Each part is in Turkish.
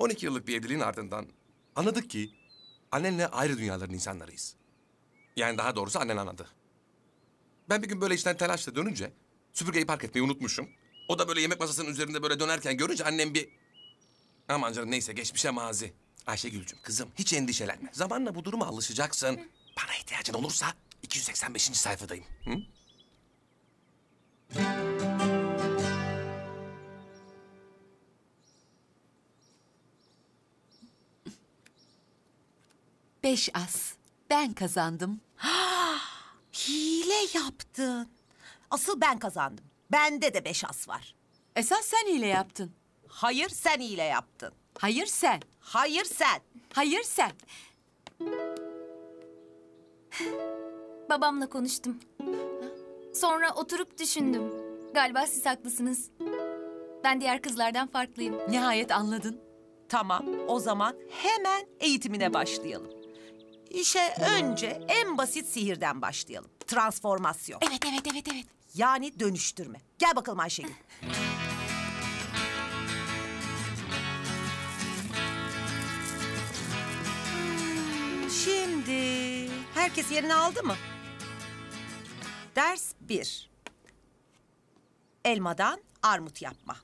12 yıllık bir evliliğin ardından anladık ki annenle ayrı dünyaların insanlarıyız. Yani daha doğrusu annen anladı. Ben bir gün böyle işten telaşla dönünce süpürgeyi park etmeyi unutmuşum. O da böyle yemek masasının üzerinde böyle dönerken görünce annem bir... Aman canım neyse geçmişe mazi. Ayşegül'cüm kızım hiç endişelenme. Zamanla bu duruma alışacaksın. Bana ihtiyacın olursa 285. sayfadayım. Hı? Beş as. Ben kazandım. Hile yaptın. Asıl ben kazandım. Bende de beş as var. Esas sen hile yaptın. Hayır sen hile yaptın. Hayır sen. Hayır sen. Hayır sen. Babamla konuştum. Sonra oturup düşündüm. Galiba siz haklısınız. Ben diğer kızlardan farklıyım. Nihayet anladın. Tamam o zaman hemen eğitimine başlayalım. İşe önce en basit sihirden başlayalım. Transformasyon. Evet, evet, evet, evet. Yani dönüştürme. Gel bakalım Ayşegül. Şimdi herkes yerini aldı mı? Ders bir. Elmadan armut yapma.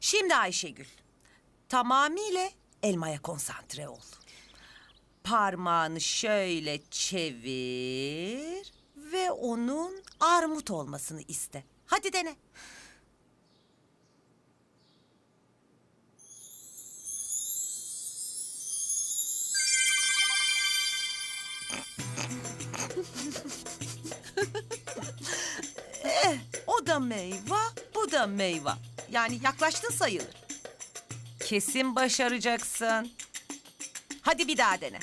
Şimdi Ayşegül, tamamıyla elmaya konsantre ol. Parmağını şöyle çevir ve onun armut olmasını iste. Hadi dene. eh, o da meyve, bu da meyve. Yani yaklaştın sayılır. Kesin başaracaksın. Hadi bir daha dene.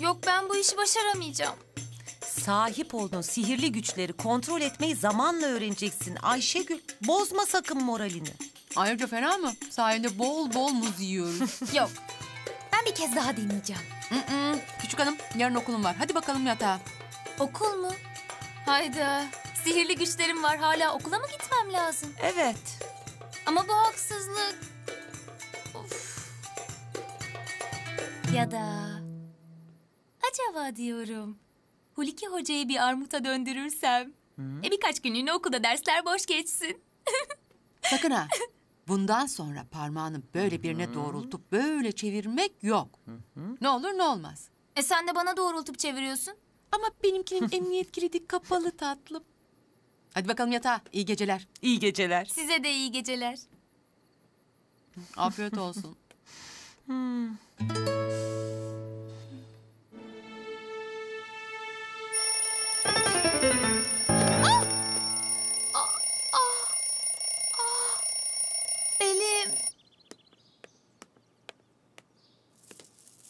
Yok ben bu işi başaramayacağım. Sahip olduğun sihirli güçleri kontrol etmeyi zamanla öğreneceksin Ayşegül. Bozma sakın moralini. Ayrıca fena mı? Sahilde bol bol muz yiyoruz. Yok. Ben bir kez daha deneyeceğim. Küçük hanım, yarın okulum var. Hadi bakalım yatağa. Okul mu? Hayda. Sihirli güçlerim var. Hala okula mı gitmem lazım? Evet. Ama bu haksızlık. Of. Ya da... Acaba diyorum. Huliki hocayı bir armuta döndürürsem... E birkaç günlüğüne okulda dersler boş geçsin. Sakın ha. Bundan sonra parmağını böyle birine doğrultup böyle çevirmek yok. Ne olur ne olmaz. E sen de bana doğrultup çeviriyorsun. Ama benimkinin emniyet kilidi kapalı tatlım. Hadi bakalım yatağa. İyi geceler. İyi geceler. Size de iyi geceler. Afiyet olsun.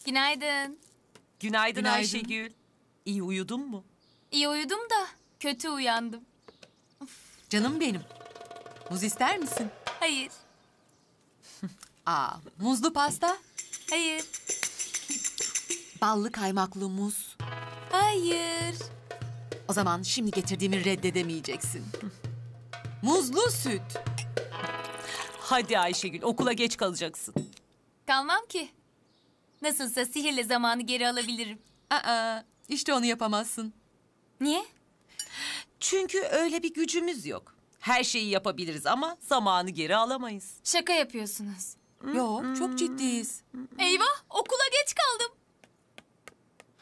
Günaydın. Günaydın, Günaydın. Ayşegül. İyi uyudun mu? İyi uyudum da kötü uyandım. Canım benim. Muz ister misin? Hayır, Aa, muzlu pasta, hayır, ballı kaymaklı muz. hayır. O zaman şimdi getirdiğimi reddedemeyeceksin. Muzlu süt. Hadi Ayşegül okula geç kalacaksın. Kalmam ki. Nasılsa sihirle zamanı geri alabilirim. Aa, işte onu yapamazsın. Niye? Çünkü öyle bir gücümüz yok. Her şeyi yapabiliriz ama zamanı geri alamayız. Şaka yapıyorsunuz. Yok, çok ciddiyiz. Eyvah, okula geç kaldım.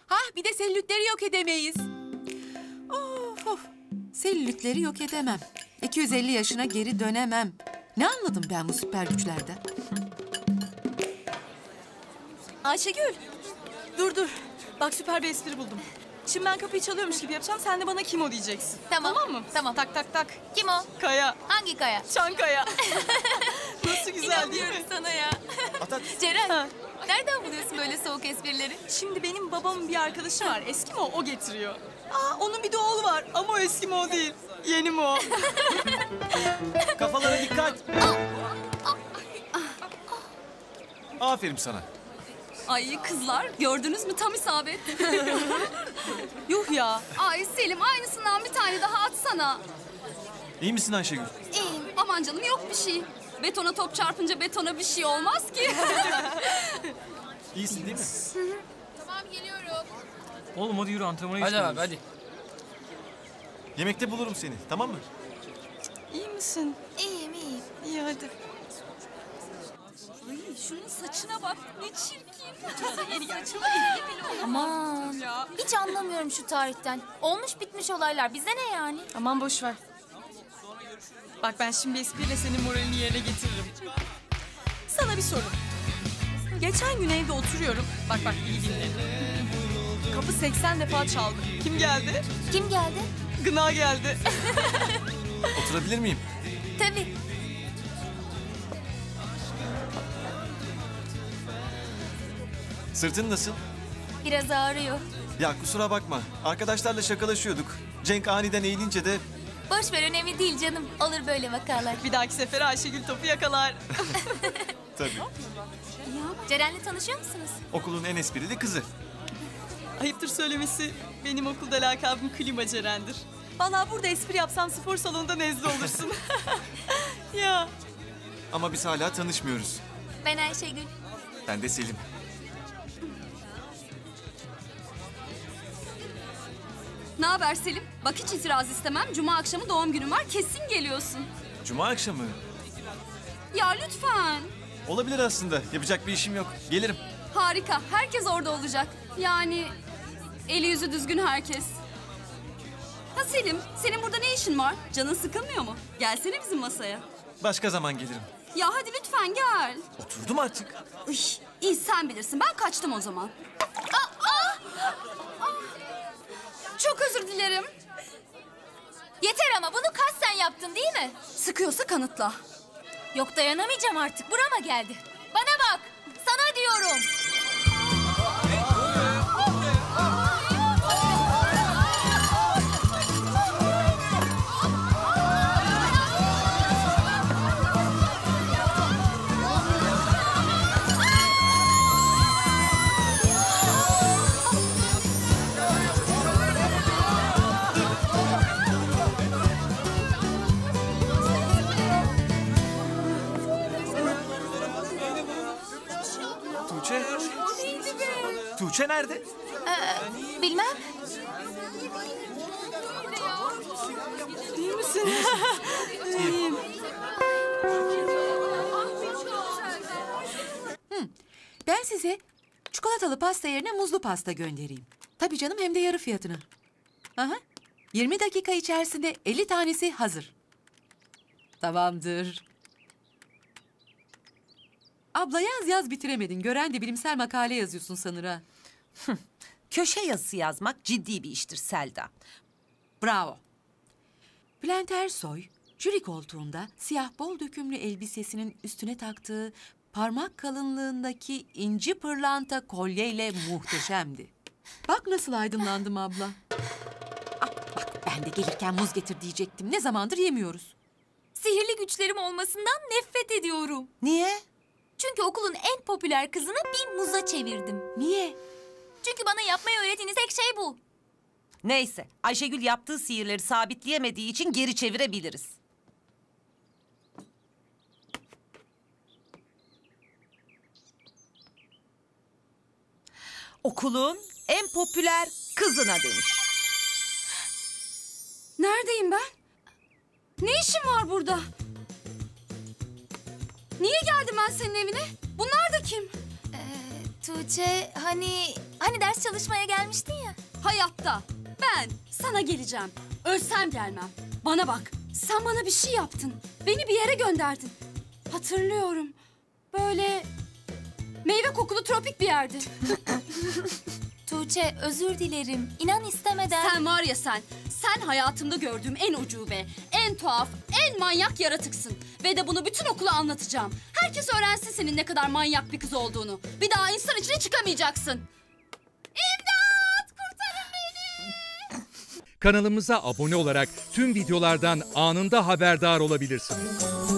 Hah, bir de selülitleri yok edemeyiz. Of of. Selülitleri yok edemem. 250 yaşına geri dönemem. Ne anladım ben bu süper güçlerden? Ayşegül. Dur dur. Bak süper bir espri buldum. Şimdi ben kapıyı çalıyormuş gibi yapacağım. Sen de bana kim o diyeceksin. Tamam. Tamam mı? Tamam. Tak tak tak. Kim o? Kaya. Hangi kaya? Çankaya. Nasıl güzel değil mi? sana ya. Atat. Ceren, Ha. Nereden buluyorsun böyle soğuk esprileri? Şimdi benim babamın bir arkadaşı var. Eski mi o? O getiriyor. Aa, onun bir de oğlu var ama o eski mi o değil. Yeni mi o? Kafalara dikkat. Aferin sana. Ay kızlar gördünüz mü tam isabet. Yuh ya. Ay Selim aynısından bir tane daha atsana. İyi misin Ayşegül? İyiyim. Aman canım yok bir şey. Betona top çarpınca betona bir şey olmaz ki. İyisin değil mi? tamam geliyorum. Oğlum hadi yürü antrenmana Hadi abi hadi. Yemekte bulurum seni tamam mı? İyi misin? İyiyim iyiyim. İyi hadi. Ay şunun saçına bak ne çirkin. Yeni saçına ilgi bile olmaz. Aman. Hiç anlamıyorum şu tarihten. Olmuş bitmiş olaylar. Bize ne yani? Aman boş ver. Bak ben şimdi espriyle senin moralini yerine getiririm. Sana bir soru. Geçen gün evde oturuyorum. Bak bak iyi dinle. Kapı 80 defa çaldı. Kim geldi? Kim geldi? Gına geldi. Oturabilir miyim? Tabii. Sırtın nasıl? Biraz ağrıyor. Ya kusura bakma. Arkadaşlarla şakalaşıyorduk. Cenk aniden eğilince de Boş ver önemli değil canım. Olur böyle vakalar. Bir dahaki sefere Ayşegül topu yakalar. tabii Ceren'le tanışıyor musunuz? okulun en esprili kızı. Ayıptır söylemesi benim okulda lakabım klima Ceren'dir. Vallahi burada espri yapsam spor salonunda nezle olursun. ya Ama biz hala tanışmıyoruz. Ben Ayşegül. Ben de Selim. Ne haber Selim? Bak hiç itiraz istemem. Cuma akşamı doğum günüm var. Kesin geliyorsun. Cuma akşamı. Ya lütfen. Olabilir aslında. Yapacak bir işim yok. Gelirim. Harika. Herkes orada olacak. Yani eli yüzü düzgün herkes. Ha Selim, senin burada ne işin var? Canın sıkılmıyor mu? Gelsene bizim masaya. Başka zaman gelirim. Ya hadi lütfen gel. Oturdum artık. Üy, iyi sen bilirsin. Ben kaçtım o zaman. Aa, aa! Aa! Çok özür dilerim. Yeter ama bunu kaç sen yaptın değil mi? Sıkıyorsa kanıtla. Yok dayanamayacağım artık. Burama geldi. Bana bak. Sana diyorum. Tuğçe nerede? Bilmem. iyi misin? Ben size çikolatalı pasta yerine muzlu pasta göndereyim. Tabii canım hem de yarı fiyatına. Aha. 20 dakika içerisinde 50 tanesi hazır. Tamamdır. Abla yaz yaz bitiremedin. Gören de bilimsel makale yazıyorsun sanır ha. Köşe yazısı yazmak ciddi bir iştir Selda. Bravo. Bülent Ersoy, jüri koltuğunda siyah bol dökümlü elbisesinin üstüne taktığı parmak kalınlığındaki inci pırlanta kolyeyle muhteşemdi. Bak nasıl aydınlandım abla. Ah, bak ben de gelirken muz getir diyecektim. Ne zamandır yemiyoruz. Sihirli güçlerim olmasından nefret ediyorum. Niye? Çünkü okulun en popüler kızını bir muza çevirdim. Niye? Çünkü bana yapmayı öğrettiğiniz tek şey bu. Neyse Ayşegül yaptığı sihirleri sabitleyemediği için geri çevirebiliriz. Okulun en popüler kızına dönüş. Neredeyim ben? Ne işim var burada? Niye geldim ben senin evine? Bunlar da kim? Tuğçe hani hani ders çalışmaya gelmiştin ya. Hayatta. Ben sana geleceğim. Ölsem gelmem. Bana bak. Sen bana bir şey yaptın. Beni bir yere gönderdin. Hatırlıyorum. Böyle meyve kokulu tropik bir yerdi. Tuğçe özür dilerim. İnan istemeden. Sen var ya sen, sen hayatımda gördüğüm en ucube, en tuhaf, en manyak yaratıksın. Ve de bunu bütün okula anlatacağım. Herkes öğrensin senin ne kadar manyak bir kız olduğunu. Bir daha insan içine çıkamayacaksın. İmdat! Kurtarın beni! Kanalımıza abone olarak tüm videolardan anında haberdar olabilirsiniz.